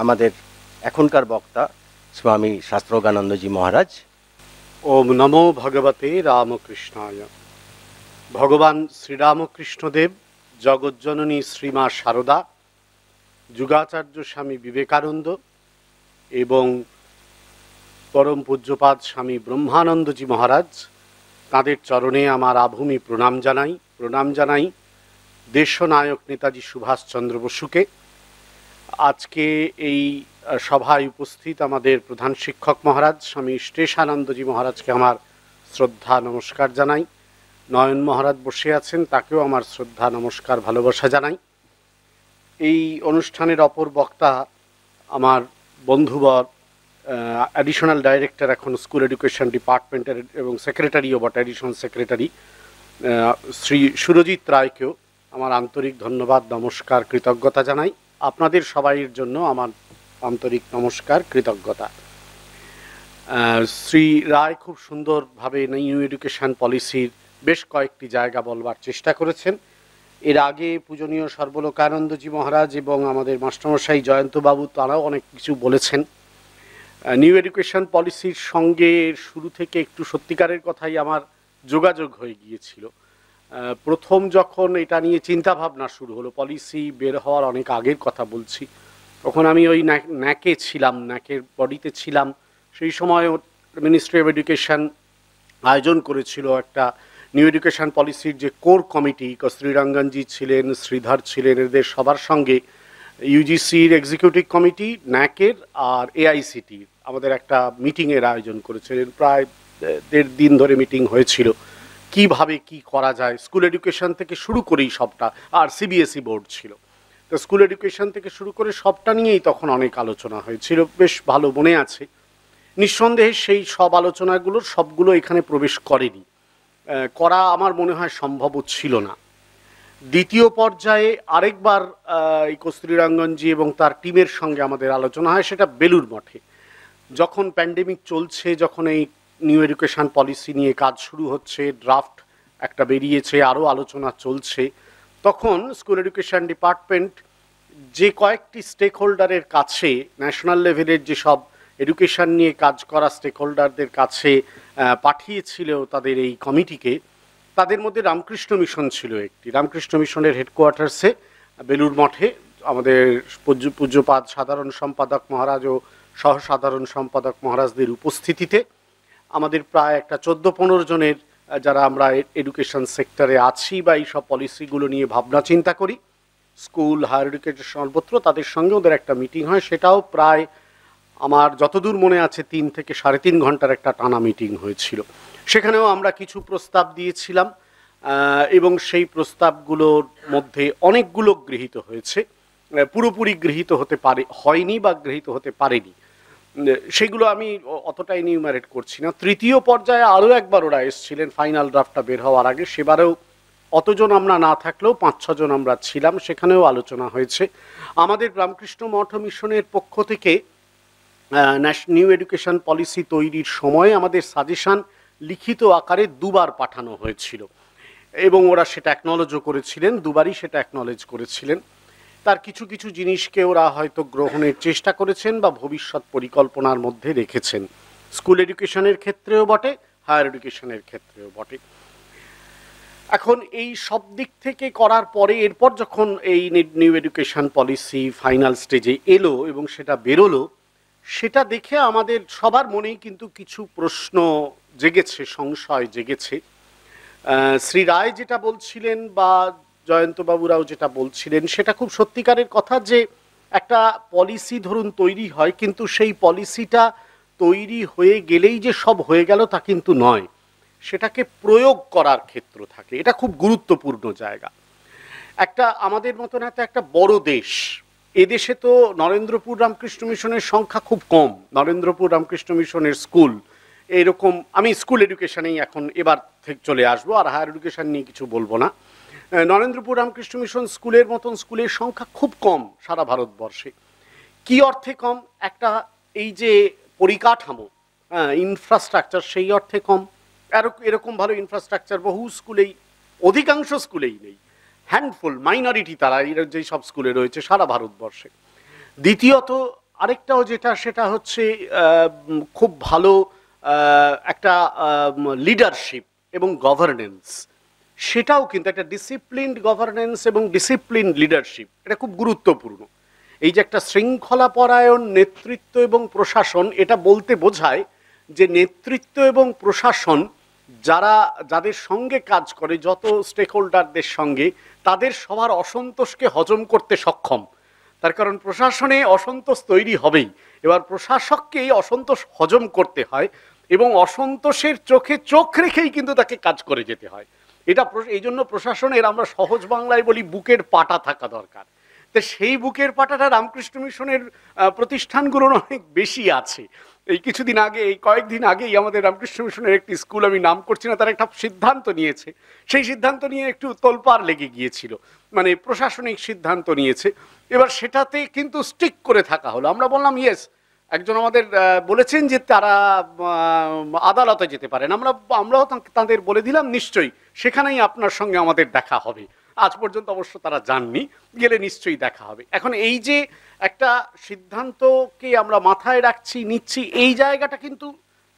আমাদের এখনকার বক্তা স্বামী শাস্ত্রজ্ঞানন্দজি মহারাজ। ওম নমো ভগবতে রামকৃষ্ণায়। ভগবান শ্রীরামকৃষ্ণদেব, জগজ্জননী শ্রীমা সারদা, যুগাচার্য স্বামী বিবেকানন্দ এবং পরম পূজ্যপাদ স্বামী ব্রহ্মানন্দজি মহারাজ, তাদের চরণে আমার আভূমি প্রণাম জানাই। প্রণাম জানাই দেশনায়ক নেতাজি সুভাষচন্দ্র বসুকে। আজকে এই সভায় উপস্থিত আমাদের প্রধান শিক্ষক মহারাজ, স্বামী শ্রেষানন্দজি মহারাজকে আমার শ্রদ্ধা নমস্কার জানাই। নয়ন মহারাজ বসে আছেন, তাকেও আমার শ্রদ্ধা নমস্কার ভালোবাসা জানাই। এই অনুষ্ঠানের অপর বক্তা আমার বন্ধুবর অ্যাডিশনাল ডাইরেক্টর এখন স্কুল এডুকেশন ডিপার্টমেন্টের এবং সেক্রেটারিও both additional secretary Shri Surajit রায়কেও আমার আন্তরিক ধন্যবাদ, নমস্কার, কৃতজ্ঞতা জানাই। আপনাদের সবাইয়ের জন্য আমার আন্তরিক নমস্কার, কৃতজ্ঞতা। শ্রী রায় খুব সুন্দরভাবে নিউ এডুকেশন পলিসির বেশ কয়েকটি জায়গা বলবার চেষ্টা করেছেন। এর আগে পূজনীয় সর্বলোকানন্দজি মহারাজ এবং আমাদের মাস্টারমশাই জয়ন্তবাবু, তারাও অনেক কিছু বলেছেন। নিউ এডুকেশন পলিসির সঙ্গে শুরু থেকে একটু সত্যিকারের কথাই আমার যোগাযোগ হয়ে গিয়েছিল। প্রথম যখন এটা নিয়ে চিন্তা ভাবনা শুরু হলো পলিসি বের হওয়ার অনেক আগের কথা বলছি, তখন আমি ওই ন্যাক- ছিলাম, ন্যাকের বডিতে ছিলাম। সেই সময় মিনিস্ট্রি অফ এডুকেশন আয়োজন করেছিল একটা নিউ এডুকেশন পলিসির যে কোর কমিটি শ্রীরঙ্গনজি ছিলেন, শ্রীধর ছিলেন, এদের সবার সঙ্গে ইউজিসির এক্সিকিউটিভ কমিটি ন্যাকের আর এআইসিটির আমাদের একটা মিটিংয়ের আয়োজন করেছিলেন প্রায় দেড় দিন ধরে মিটিং হয়েছিল। কীভাবে কি করা যায়? স্কুল এডুকেশন থেকে শুরু করেই সবটা। আর সিবিএসই বোর্ড ছিল। তো স্কুল এডুকেশন থেকে শুরু করে সবটা নিয়েই তখন অনেক আলোচনা হয়েছিল। বেশ ভালো মনে আছে। নিঃসন্দেহে সেই সব আলোচনাগুলোর সবগুলো এখানে প্রবেশ করেনি। করা আমার মনে হয় সম্ভবও ছিল না। দ্বিতীয় পর্যায়ে আরেকবার এই কস্তুরীরঙ্গনজি এবং তার টিমের সঙ্গে আমাদের আলোচনা হয়, সেটা বেলুর মঠে। যখন প্যান্ডেমিক চলছে, যখন এই নিউ এডুকেশন পলিসি নিয়ে কাজ শুরু হচ্ছে ড্রাফট একটা বেরিয়েছে, আরও আলোচনা চলছে। তখন স্কুল এডুকেশন ডিপার্টমেন্ট যে কয়েকটি স্টেক হোল্ডারের কাছে ন্যাশনাল লেভেলের যেসব এডুকেশন নিয়ে কাজ করা স্টেক হোল্ডারদের কাছে পাঠিয়েছিল তাদের এই কমিটিকে, তাদের মধ্যে রামকৃষ্ণ মিশন ছিল একটি। রামকৃষ্ণ মিশনের হেডকোয়ার্টার্সে বেলুর মঠে আমাদের পূজ্য, পূজ্যপাদ সাধারণ সম্পাদক মহারাজ ও সহ সাধারণ সম্পাদক মহারাজদের উপস্থিতিতে আমাদের প্রায় একটা চোদ্দ পনেরো জনের যারা আমরা এডুকেশন সেক্টরে আছি বা এই সব পলিসিগুলো নিয়ে ভাবনা চিন্তা করি স্কুল হায়ার এডুকেশন সর্বত্র তাদের সঙ্গে ওদের একটা মিটিং হয়। সেটাও প্রায় আমার যতদূর মনে আছে, তিন থেকে সাড়ে তিন ঘণ্টার একটা টানা মিটিং হয়েছিল। সেখানেও আমরা কিছু প্রস্তাব দিয়েছিলাম এবং সেই প্রস্তাবগুলোর মধ্যে অনেকগুলো গৃহীত হয়েছে। পুরোপুরি গৃহীত হতে পারে, হয়নি বা গৃহীত হতে পারেনি। সেগুলো আমি অতটা ইনিউমারেট করছি না। তৃতীয় পর্যায়ে আরও একবার ওরা এসেছিলেন ফাইনাল ড্রাফটটা বের হওয়ার আগে। সেবারেও অতজন আমরা না থাকলেও পাঁচ ছজন আমরা ছিলাম, সেখানেও আলোচনা হয়েছে। আমাদের রামকৃষ্ণ মঠ মিশনের পক্ষ থেকে নিউ এডুকেশন পলিসি তৈরির সময় আমাদের সাজেশান লিখিত আকারে দুবার পাঠানো হয়েছিল। এবং ওরা সেটা অ্যাকনলেজও করেছিলেন, দুবারই সেটা অ্যাকনলেজ করেছিলেন। তার কিছু কিছু জিনিসকে ওরা হয়তো গ্রহণের চেষ্টা করেছেন বা ভবিষ্যৎ পরিকল্পনার মধ্যে রেখেছেন। স্কুল এডুকেশনের ক্ষেত্রেও বটে, হায়ার এডুকেশনের ক্ষেত্রেও বটে। এখন এই সব দিক থেকে করার পরে, এরপর যখন এই নিউ এডুকেশন পলিসি ফাইনাল স্টেজে এলো এবং সেটা বেরোলো, সেটা দেখে আমাদের সবার মনেই কিন্তু কিছু প্রশ্ন জেগেছে, সংশয় জেগেছে। শ্রী রায় যেটা বলছিলেন বা জয়ন্তবাবুরাও যেটা বলছিলেন, সেটা খুব সত্যিকারের কথা যে একটা পলিসি ধরুন তৈরি হয়, কিন্তু সেই পলিসিটা তৈরি হয়ে গেলেই যে সব হয়ে গেল তা কিন্তু নয়। সেটাকে প্রয়োগ করার ক্ষেত্র থাকে। এটা খুব গুরুত্বপূর্ণ জায়গা। একটা আমাদের মতন এত একটা বড় দেশ এদেশে তো নরেন্দ্রপুর রামকৃষ্ণ মিশনের সংখ্যা খুব কম। নরেন্দ্রপুর রামকৃষ্ণ মিশনের স্কুল, এরকম আমি স্কুল এডুকেশনেই এখন এবার থেকে চলে আসব, আর হায়ার এডুকেশন নিয়ে কিছু বলব না। নরেন্দ্রপুর রামকৃষ্ণ মিশন স্কুলের মতন স্কুলের সংখ্যা খুব কম সারা ভারতবর্ষে। কি অর্থে কম? একটা এই যে পরিকাঠামো ইনফ্রাস্ট্রাকচার সেই অর্থে কম। এরক- এরকম ভালো ইনফ্রাস্ট্রাকচার বহু স্কুলেই, অধিকাংশ স্কুলেই নেই। হ্যান্ডফুল মাইনরিটি তারা, এর যেই সব স্কুলে রয়েছে সারা ভারতবর্ষে। দ্বিতীয়ত, আরেকটাও যেটা, সেটা হচ্ছে খুব ভালো একটা লিডারশিপ এবং গভর্নেন্স সেটাও কিন্তু একটা ডিসিপ্লিনড গভর্নেন্স এবং ডিসিপ্লিন লিডারশিপ এটা খুব গুরুত্বপূর্ণ। এই যে একটা শৃঙ্খলা পরায়ণ নেতৃত্ব এবং প্রশাসন, এটা বলতে বোঝায় যে নেতৃত্ব এবং প্রশাসন যারা, যাদের সঙ্গে কাজ করে, যত স্টেক হোল্ডারদের সঙ্গে, তাদের সবার অসন্তোষকে হজম করতে সক্ষম। তার কারণ প্রশাসনে অসন্তোষ তৈরি হবেই। এবার প্রশাসককে এই অসন্তোষ হজম করতে হয় এবং অসন্তোষের চোখে চোখ রেখেই কিন্তু তাকে কাজ করে যেতে হয়। এটা এই জন্য প্রশাসনের আমরা সহজ বাংলায় বলি বুকের পাটা থাকা দরকার। তো সেই বুকের পাটাটা রামকৃষ্ণ মিশনের প্রতিষ্ঠানগুলোর অনেক বেশি আছে। এই কিছুদিন আগে, এই কয়েকদিন আগেই আমাদের রামকৃষ্ণ মিশনের একটি স্কুল, আমি নাম করছি না, তারা একটা সিদ্ধান্ত নিয়েছে। সেই সিদ্ধান্ত নিয়ে একটু তোলপাড় লেগে গিয়েছিল। মানে প্রশাসনিক সিদ্ধান্ত নিয়েছে। এবার সেটাতে কিন্তু স্টিক করে থাকা হলো। আমরা বললাম ইয়েস একজন আমাদের বলেছেন যে তারা আদালতে যেতে পারেন। আমরা আমরাও তাদের বলে দিলাম, নিশ্চয়ই সেখানেই আপনার সঙ্গে আমাদের দেখা হবে। আজ পর্যন্ত অবশ্য তারা যাননি, গেলে নিশ্চয়ই দেখা হবে। এখন এই যে একটা সিদ্ধান্তকে আমরা মাথায় রাখছি, নিচ্ছি, এই জায়গাটা কিন্তু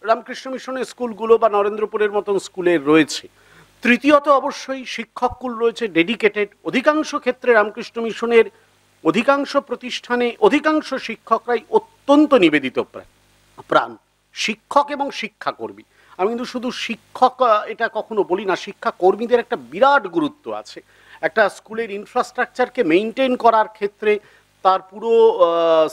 রামকৃষ্ণ মিশনের স্কুলগুলো বা নরেন্দ্রপুরের মতন স্কুলের রয়েছে। তৃতীয়ত অবশ্যই শিক্ষককুল রয়েছে, ডেডিকেটেড। অধিকাংশ ক্ষেত্রে রামকৃষ্ণ মিশনের অধিকাংশ প্রতিষ্ঠানে অধিকাংশ শিক্ষকরাই অত্যন্ত নিবেদিত প্রাণ, শিক্ষক এবং শিক্ষাকর্মী। আমি কিন্তু শুধু শিক্ষক এটা কখনো বলি না, শিক্ষাকর্মীদের একটা বিরাট গুরুত্ব আছে। একটা স্কুলের ইনফ্রাস্ট্রাকচারকে মেনটেন করার ক্ষেত্রে, তার পুরো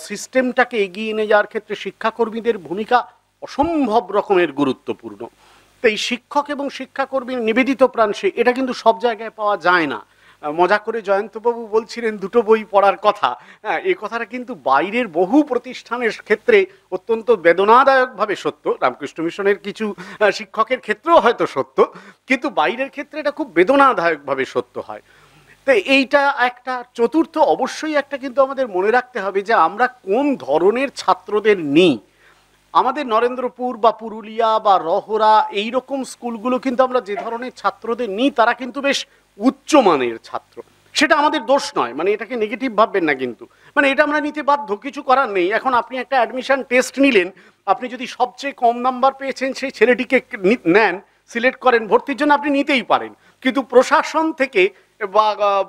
সিস্টেমটাকে এগিয়ে নিয়ে যাওয়ার ক্ষেত্রে শিক্ষাকর্মীদের ভূমিকা অসম্ভব রকমের গুরুত্বপূর্ণ। তো এই শিক্ষক এবং শিক্ষাকর্মীর নিবেদিত প্রাণ সে এটা কিন্তু সব জায়গায় পাওয়া যায় না। মজা করে জয়ন্তবাবু বলছিলেন দুটো বই পড়ার কথা। হ্যাঁ এই কথাটা কিন্তু বাইরের বহু প্রতিষ্ঠানের ক্ষেত্রে অত্যন্ত বেদনাদায়কভাবে সত্য। রামকৃষ্ণ মিশনের কিছু শিক্ষকের ক্ষেত্রেও হয়তো সত্য, কিন্তু বাইরের ক্ষেত্রে এটা খুব বেদনাদায়কভাবে সত্য হয়। তো এইটা একটা, চতুর্থ অবশ্যই একটা কিন্তু আমাদের মনে রাখতে হবে যে আমরা কোন ধরনের ছাত্রদের নিই। আমাদের নরেন্দ্রপুর বা পুরুলিয়া বা রহরা এই রকম স্কুলগুলো কিন্তু আমরা যে ধরনের ছাত্রদের নিই, তারা কিন্তু বেশ উচ্চমানের ছাত্র। সেটা আমাদের দোষ নয় মানে এটাকে নেগেটিভ ভাববেন না কিন্তু। মানে এটা আমরা নিতে বাধ্য, কিছু করার নেই। এখন আপনি একটা অ্যাডমিশন টেস্ট নিলেন, আপনি যদি সবচেয়ে কম নাম্বার পেয়েছেন, সেই ছেলেটিকে নেন সিলেক্ট করেন, ভর্তির জন্য আপনি নিতেই পারেন। কিন্তু প্রশাসন থেকে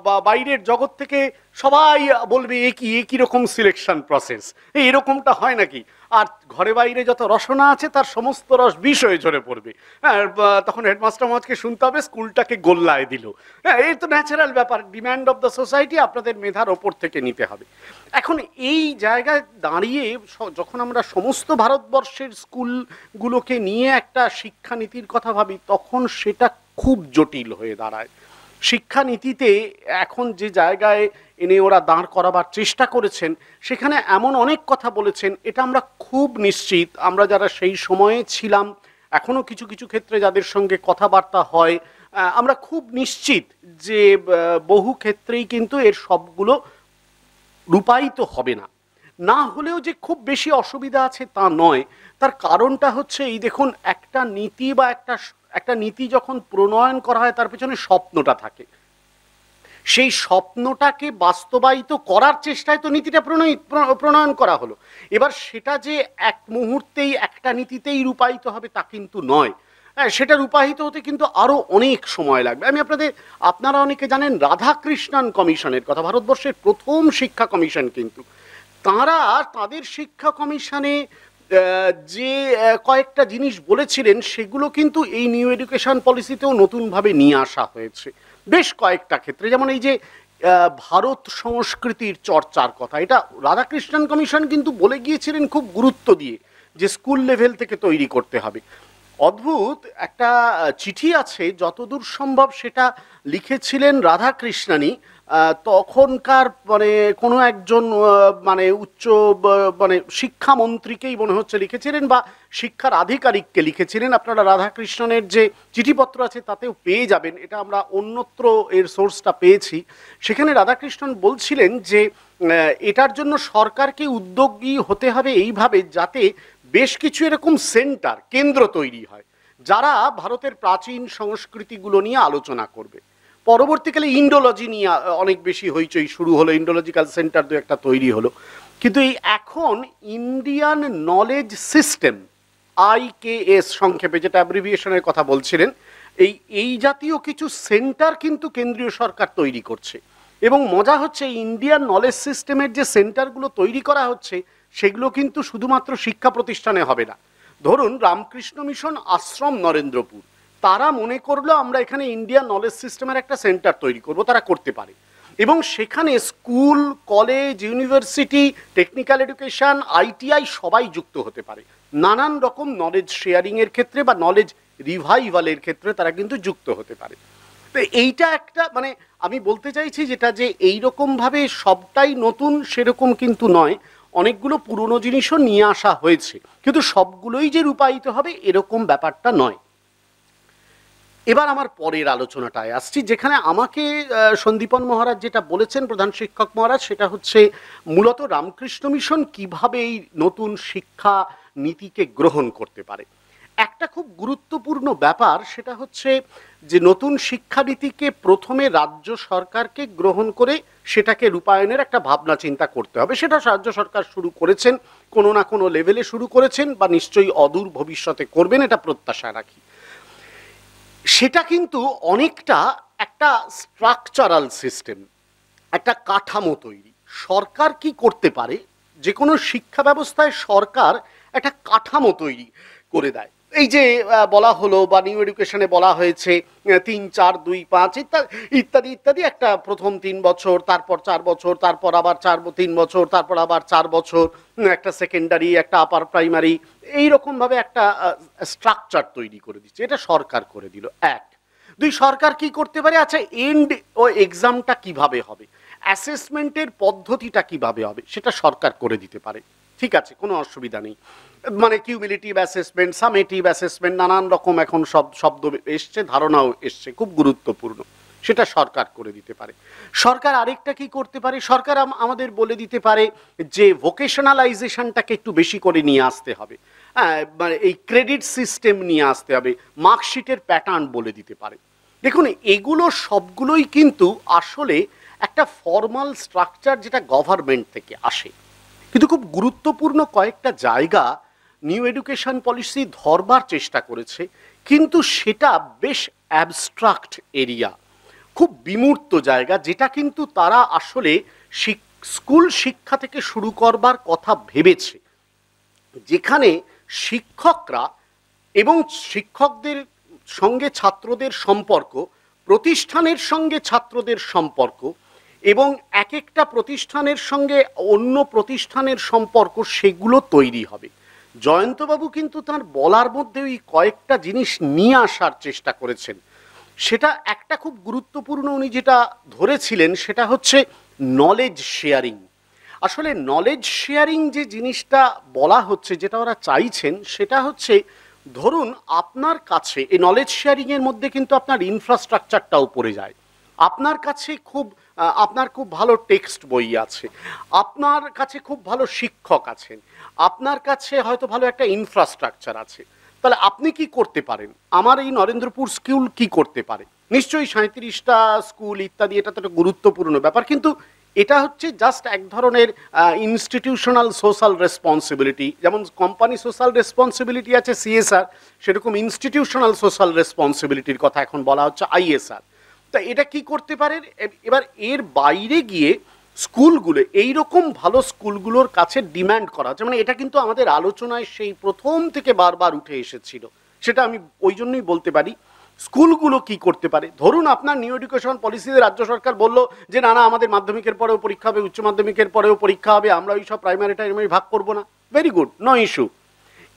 বা বাইরের জগৎ থেকে সবাই বলবে একই একই রকম সিলেকশন প্রসেস এরকমটা হয় নাকি? আর ঘরে বাইরে যত রসনা আছে, তার সমস্ত রস বিষ হয়ে ঝরে পড়বে। হ্যাঁ তখন হেডমাস্টার মহাজকে শুনতে হবে, স্কুলটাকে গোল্লায় দিল। হ্যাঁ এই তো ন্যাচারাল ব্যাপার ডিম্যান্ড অফ দ্য সোসাইটি আপনাদের মেধার ওপর থেকে নিতে হবে। এখন এই জায়গায় দাঁড়িয়ে যখন আমরা সমস্ত ভারতবর্ষের স্কুলগুলোকে নিয়ে একটা শিক্ষানীতির কথা ভাবি, তখন সেটা খুব জটিল হয়ে দাঁড়ায়। শিক্ষানীতিতে এখন যে জায়গায় এনে ওরা দাঁড় করাবার চেষ্টা করেছেন। সেখানে এমন অনেক কথা বলেছেন, এটা আমরা খুব নিশ্চিত। আমরা যারা সেই সময়ে ছিলাম এখনও কিছু কিছু ক্ষেত্রে যাদের সঙ্গে কথাবার্তা হয় আমরা খুব নিশ্চিত যে বহু ক্ষেত্রেই কিন্তু এর সবগুলো রূপায়িত হবে না। না হলেও যে খুব বেশি অসুবিধা আছে তা নয়। তার কারণটা হচ্ছে এই দেখুন, একটা নীতি বা একটা একটা নীতি যখন প্রণয়ন করা হয়, তার পেছনে স্বপ্নটা থাকে। সেই স্বপ্নটাকে বাস্তবায়িত করার চেষ্টায় তো নীতিটা প্রণয়িত প্র- প্রণয়ন করা হলো। এবার সেটা যে এক মুহূর্তেই একটা নীতিতেই রূপায়িত হবে তা কিন্তু নয়। হ্যাঁ সেটা রূপায়িত হতে কিন্তু আরও অনেক সময় লাগবে। আমি আপনাদের আপনারা অনেকে জানেন রাধাকৃষ্ণান কমিশনের কথা, ভারতবর্ষের প্রথম শিক্ষা কমিশন কিন্তু। তাঁরা তাদের শিক্ষা কমিশনে যে কয়েকটা জিনিস বলেছিলেন, সেগুলো কিন্তু এই নিউ এডুকেশন পলিসিতেও নতুনভাবে নিয়ে আসা হয়েছে। বেশ কয়েকটা ক্ষেত্রে। যেমন এই যে ভারত সংস্কৃতির চর্চার কথা, এটা রাধাকৃষ্ণন কমিশন কিন্তু বলে গিয়েছিলেন খুব গুরুত্ব দিয়ে যে স্কুল লেভেল থেকে তৈরি করতে হবে। অদ্ভুত একটা চিঠি আছে, যতদূর সম্ভব সেটা লিখেছিলেন রাধাকৃষ্ণানি তখনকার মানে কোনো একজন মানে উচ্চ মানে শিক্ষামন্ত্রীকেই মনে হচ্ছে লিখেছিলেন বা শিক্ষার আধিকারিককে লিখেছিলেন। আপনারা রাধাকৃষ্ণনের যে চিঠিপত্র আছে তাতেও পেয়ে যাবেন। এটা আমরা অন্যত্র এর সোর্সটা পেয়েছি। সেখানে রাধাকৃষ্ণন বলছিলেন যে এটার জন্য সরকারকে উদ্যোগী হতে হবে এইভাবে যাতে বেশ কিছু এরকম সেন্টার, কেন্দ্র তৈরি হয়, যারা ভারতের প্রাচীন সংস্কৃতিগুলো নিয়ে আলোচনা করবে। পরবর্তীকালে ইন্ডোলজি নিয়ে অনেক বেশি হইচই শুরু হলো, ইন্ডোলজিক্যাল সেন্টার দু একটা তৈরি হলো। কিন্তু এই এখন ইন্ডিয়ান নলেজ সিস্টেম আইকেএস সংক্ষেপে যেটা অ্যাব্রিভিয়েশনের কথা বলছিলেন, এই এই জাতীয় কিছু সেন্টার কিন্তু কেন্দ্রীয় সরকার তৈরি করছে। এবং মজা হচ্ছে ইন্ডিয়ান নলেজ সিস্টেমের যে সেন্টারগুলো তৈরি করা হচ্ছে, সেগুলো কিন্তু শুধুমাত্র শিক্ষা প্রতিষ্ঠানে হবে না। ধরুন, রামকৃষ্ণ মিশন আশ্রম নরেন্দ্রপুর। তারা মনে করল আমরা এখানে ইন্ডিয়ান নলেজ সিস্টেমের একটা সেন্টার তৈরি করব, তারা করতে পারে। এবং সেখানে school college university technical education ITI সবাই যুক্ত হতে পারে। নানান রকম নলেজ শেয়ারিংয়ের ক্ষেত্রে বা নলেজ রিভাইভালের ক্ষেত্রে তারা কিন্তু যুক্ত হতে পারে। তো এইটা একটা মানে আমি বলতে চাইছি যেটা যে এই ভাবে সবটাই নতুন সেরকম কিন্তু নয়, অনেকগুলো পুরনো জিনিসও নিয়ে আসা হয়েছে। কিন্তু সবগুলোই যে রূপায়িত হবে এরকম ব্যাপারটা নয়। এবার আমার পরের আলোচনাটায় আসছি, যেখানে আমাকে সন্দীপন মহারাজ যেটা বলেছেন, প্রধান শিক্ষক মহারাজ, সেটা হচ্ছে মূলত রামকৃষ্ণ মিশন কীভাবে এই নতুন শিক্ষা নীতিকে গ্রহণ করতে পারে। একটা খুব গুরুত্বপূর্ণ ব্যাপার সেটা হচ্ছে যে নতুন শিক্ষানীতিকে প্রথমে রাজ্য সরকারকে গ্রহণ করে সেটাকে রূপায়ণের একটা ভাবনা চিন্তা করতে হবে। সেটা রাজ্য সরকার শুরু করেছেন, কোনো না কোনো লেভেলে শুরু করেছেন বা নিশ্চয়ই অদূর ভবিষ্যতে করবেন, এটা প্রত্যাশা রাখি। সেটা কিন্তু অনেকটা একটা স্ট্রাকচারাল সিস্টেম একটা কাঠামো তৈরি। সরকার কি করতে পারে? যে কোনো শিক্ষা ব্যবস্থায় সরকার একটা কাঠামো তৈরি করে দেয়। এই যে বলা হলো বা নিউ এডুকেশনে বলা হয়েছে তিন, চার, দুই, পাঁচ ইত্যাদি ইত্যাদি ইত্যাদি একটা প্রথম তিন বছর, তারপর চার বছর, তারপর আবার চার তিন বছর, তারপর আবার চার বছর একটা সেকেন্ডারি একটা আপার প্রাইমারি এইরকমভাবে একটা স্ট্রাকচার তৈরি করে দিচ্ছে। এটা সরকার করে দিল। এক। দুই, সরকার কি করতে পারে? আচ্ছা এন্ড ও এক্সামটা কীভাবে হবে? অ্যাসেসমেন্টের পদ্ধতিটা কীভাবে হবে? সেটা সরকার করে দিতে পারে। ঠিক আছে, কোনো অসুবিধা নেই। মানে কিউমিলিটিভ অ্যাসেসমেন্ট সামেটিভ অ্যাসেসমেন্ট নানান রকম এখন সব শব্দ এসছে, ধারণাও এসছে, খুব গুরুত্বপূর্ণ। সেটা সরকার করে দিতে পারে। সরকার আরেকটা কি করতে পারে? সরকার আমাদের বলে দিতে পারে যে ভোকেশনালাইজেশনটাকে একটু বেশি করে নিয়ে আসতে হবে। মানে এই ক্রেডিট সিস্টেম নিয়ে আসতে হবে। মার্কশিটের প্যাটার্ন বলে দিতে পারে। দেখুন, এগুলো সবগুলোই কিন্তু আসলে একটা ফর্মাল স্ট্রাকচার যেটা গভর্নমেন্ট থেকে আসে। কিন্তু খুব গুরুত্বপূর্ণ কয়েকটা জায়গা নিউ এডুকেশন পলিসি ধরবার চেষ্টা করেছে, কিন্তু সেটা বেশ অ্যাবস্ট্রাক্ট এরিয়া খুব বিমূর্ত জায়গা, যেটা কিন্তু তারা আসলে স্কুল শিক্ষা থেকে শুরু করবার কথা ভেবেছে। যেখানে শিক্ষকরা এবং শিক্ষকদের সঙ্গে ছাত্রদের সম্পর্ক, প্রতিষ্ঠানের সঙ্গে ছাত্রদের সম্পর্ক এবং এক একটা প্রতিষ্ঠানের সঙ্গে অন্য প্রতিষ্ঠানের সম্পর্ক, সেগুলো তৈরি হবে। জয়ন্তবাবু কিন্তু তার বলার মধ্যে ওই কয়েকটা জিনিস নিয়ে আসার চেষ্টা করেছেন। সেটা একটা খুব গুরুত্বপূর্ণ উনি যেটা ধরেছিলেন, সেটা হচ্ছে নলেজ শেয়ারিং আসলে নলেজ শেয়ারিং যে জিনিসটা বলা হচ্ছে, যেটা ওরা চাইছেন, সেটা হচ্ছে, ধরুন আপনার কাছে, এই নলেজ শেয়ারিংয়ের মধ্যে কিন্তু আপনার ইনফ্রাস্ট্রাকচারটাও পড়ে যায়। আপনার কাছে খুব আপনার খুব ভালো টেক্সট বই আছে। আপনার কাছে খুব ভালো শিক্ষক আছেন। আপনার কাছে হয়তো ভালো একটা ইনফ্রাস্ট্রাকচার আছে। তাহলে আপনি কি করতে পারেন? আমার এই নরেন্দ্রপুর স্কুল কি করতে পারে? নিশ্চয়ই সাঁত্রিশটা স্কুল ইত্যাদি, এটা তো একটা গুরুত্বপূর্ণ ব্যাপার। কিন্তু এটা হচ্ছে জাস্ট এক ধরনের ইনস্টিটিউশনাল সোশ্যাল রেসপন্সিবিলিটি যেমন কোম্পানি সোশ্যাল রেসপন্সিবিলিটি আছে সিএসআর সেরকম ইনস্টিটিউশনাল সোশ্যাল রেসপন্সিবিলিটির কথা এখন বলা হচ্ছে আইএসআর তা এটা কি করতে পারে এবার এর বাইরে গিয়ে স্কুলগুলো এই রকম ভালো স্কুলগুলোর কাছে ডিমান্ড করা হচ্ছে। মানে এটা কিন্তু আমাদের আলোচনায় সেই প্রথম থেকে বারবার উঠে এসেছিল। সেটা আমি ওই জন্যই বলতে পারি। স্কুলগুলো কি করতে পারে? ধরুন আপনার নিউ এডুকেশন পলিসিতে রাজ্য সরকার বলল যে, না না, আমাদের মাধ্যমিকের পরেও পরীক্ষা হবে, উচ্চ মাধ্যমিকের পরেও পরীক্ষা হবে, আমরা ওই সব প্রাইমারি টাইমারি ভাগ করব না। ভেরি গুড নো ইস্যু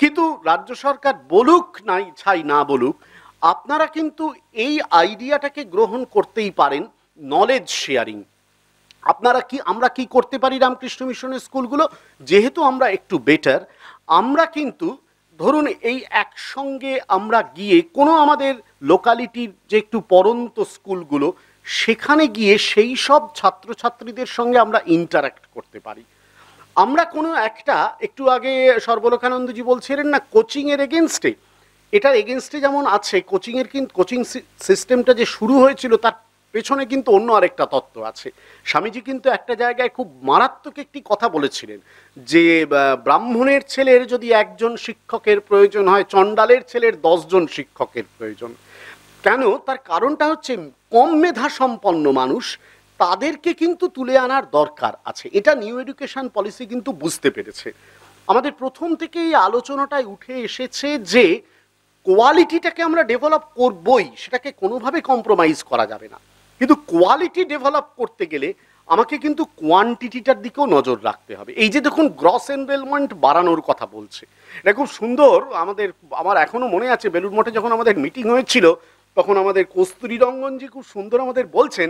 কিন্তু রাজ্য সরকার বলুক নাই, ছাই না বলুক আপনারা কিন্তু এই আইডিয়াটাকে গ্রহণ করতেই পারেন নলেজ শেয়ারিং আপনারা কি, আমরা কি করতে পারি রামকৃষ্ণ মিশনের স্কুলগুলো? যেহেতু আমরা একটু বেটার আমরা কিন্তু ধরুন এই একসঙ্গে আমরা গিয়ে কোনো আমাদের লোকালিটির যে একটু পরন্ত স্কুলগুলো, সেখানে গিয়ে সেই সব ছাত্রছাত্রীদের সঙ্গে আমরা ইন্টারাক্ট করতে পারি। আমরা কোনো একটা, একটু আগে সর্বলোকানন্দজি বলছিলেন না কোচিংয়ের এগেনস্টে এটার এগেনস্টে যেমন আছে কোচিংয়ের কিন্তু কোচিং সিস্টেমটা যে শুরু হয়েছিল, তার পেছনে কিন্তু অন্য আরেকটা তত্ত্ব আছে। স্বামীজি কিন্তু একটা জায়গায় খুব মারাত্মক একটি কথা বলেছিলেন যে ব্রাহ্মণের ছেলের যদি একজন শিক্ষকের প্রয়োজন হয়, চণ্ডালের ছেলের দশজন শিক্ষকের প্রয়োজন। কেন? তার কারণটা হচ্ছে কম মেধা সম্পন্ন মানুষ, তাদেরকে কিন্তু তুলে আনার দরকার আছে। এটা নিউ এডুকেশন পলিসি কিন্তু বুঝতে পেরেছে। আমাদের প্রথম থেকে এই আলোচনাটায় উঠে এসেছে যে কোয়ালিটিটাকে আমরা ডেভেলপ করবই, সেটাকে কোনোভাবে কম্প্রোমাইজ করা যাবে না। কিন্তু কোয়ালিটি ডেভেলপ করতে গেলে আমাকে কিন্তু কোয়ান্টিটিটার দিকেও নজর রাখতে হবে। এই যে দেখুন গ্রস এনরোলমেন্ট বাড়ানোর কথা বলছে। এটা খুব সুন্দর, আমাদের, আমার এখনও মনে আছে বেলুর মঠে যখন আমাদের মিটিং হয়েছিল, তখন আমাদের কস্তুরী রঙ্গনজি খুব সুন্দর আমাদের বলছেন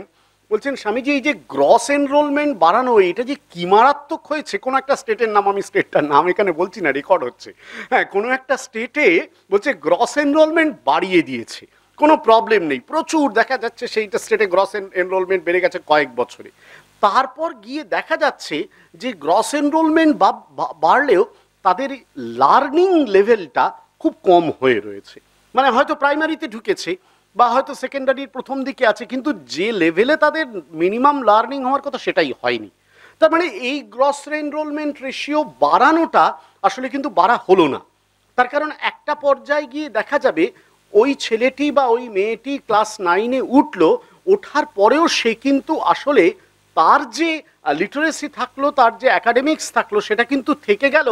বলছেন, স্বামীজি, এই যে গ্রস এনরোলমেন্ট বাড়ানো, এটা যে কি মারাত্মক হয়েছে? কোনো একটা স্টেটের নাম, আমি স্টেটটার নাম এখানে বলছি না রেকর্ড হচ্ছে। হ্যাঁ কোনো একটা স্টেটে বলছে গ্রস এনরোলমেন্ট বাড়িয়ে দিয়েছে। কোনো প্রবলেম নেই। প্রচুর দেখা যাচ্ছে, সেইটা স্টেটে গ্রস এনরোলমেন্ট বেড়ে গেছে কয়েক বছরে। তারপর গিয়ে দেখা যাচ্ছে যে গ্রস এনরোলমেন্ট বাড়লেও তাদের লার্নিং লেভেলটা খুব কম হয়ে রয়েছে। মানে হয়তো প্রাইমারিতে ঢুকেছে বা হয়তো সেকেন্ডারির প্রথম দিকে আছে, কিন্তু যে লেভেলে তাদের মিনিমাম লার্নিং হওয়ার কথা সেটাই হয়নি। তার মানে এই গ্রস এনরোলমেন্ট রেশিও বাড়ানোটা আসলে কিন্তু বাড়া হলো না। তার কারণ একটা পর্যায়ে গিয়ে দেখা যাবে ওই ছেলেটি বা ওই মেয়েটি ক্লাস নাইনে উঠল, ওঠার পরেও সে কিন্তু আসলে তার যে লিটারেসি থাকল, তার যে অ্যাকাডেমিক্স থাকল, সেটা কিন্তু থেকে গেল